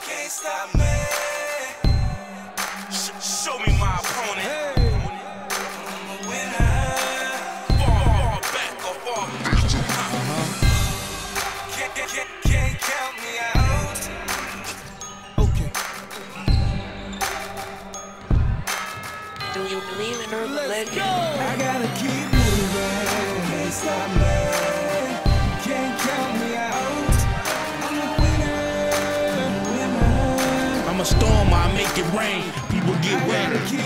can't stop me. Sh- show me my opponent. I'm a winner. Fall, fall back or fall. Can't, can't, can't, can't count me out. Okay. Do you believe in urban legend? I gotta keep moving. Can't stop me. A storm, I make it rain. People get wet. You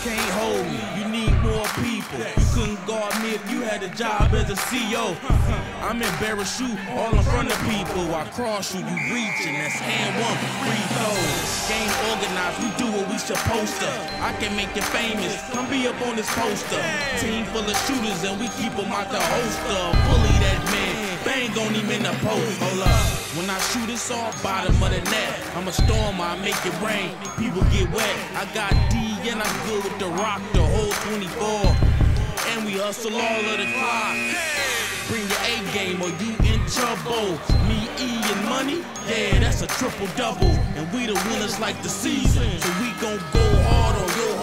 can't hold me, you need more people. You couldn't guard me if you had a job CEO. I'm embarrassed you all in front of people. I cross you, you reaching, that's hand one, free throws. Game organized, we do what we supposed to. I can make you famous, come be up on this poster. Team full of shooters and we keep them out the holster. Bully that man, bang on him in the post. Hold up, when I shoot it's all bottom of the net. I'm a storm, I make it rain, people get wet. I got D and I'm good with the rock, the whole 24. And we hustle all of the clock. Bring your A game or you in trouble. Me, E, and money, yeah, that's a triple double. And we the winners like the season. So we gon' go hard on your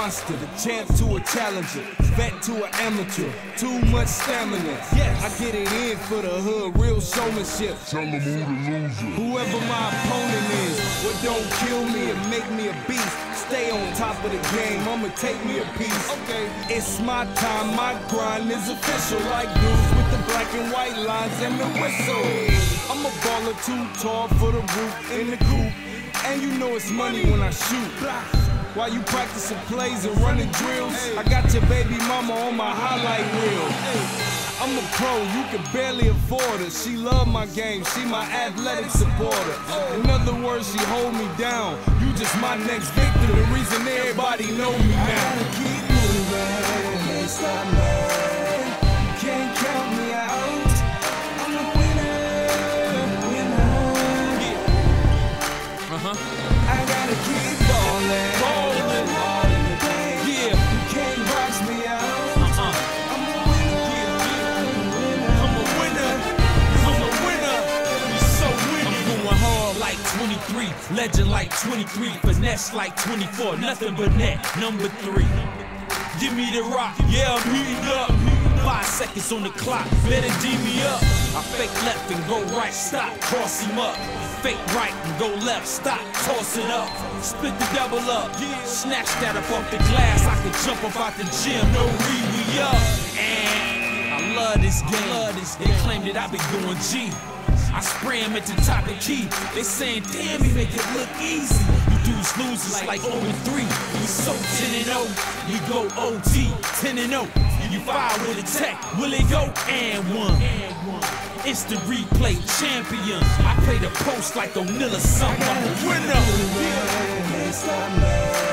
monster, the champ to a challenger, vet to an amateur, too much stamina. Yes. I get it in for the hood, real showmanship. Tell them who the loser. Whoever my opponent is, what don't kill me and make me a beast. Stay on top of the game, I'ma take me a piece. Okay, it's my time, my grind is official. Like dudes with the black and white lines and the whistle. I'm a baller too tall for the roof in the coop. And you know it's money when I shoot. While you practicing plays and running drills, I got your baby mama on my highlight reel. I'm a pro, you can barely afford her. She love my game, she my athletic supporter. In other words, she hold me down. You just my next victim, the reason everybody know me now. I gotta keep moving, can't stop me. 23, legend like 23, finesse like 24, nothing but net. Number three. Give me the rock, yeah, I'm heating up. Five seconds on the clock, better D me up. I fake left and go right, stop, cross him up. Fake right and go left, stop, toss it up. Split the double up, snatch that up off the glass. I can jump up out the gym, no re, we up. And I love this game. They claim that I be going G. I spray him at the top of key. They saying, damn, he make it look easy. You dudes losers like 0 and 3. We so 10 and 0. We go OT 10 and 0. You fire with a tech. Will it go? And one. It's the replay champion. I play the post like O'Neal or something. I'm a winner. Me.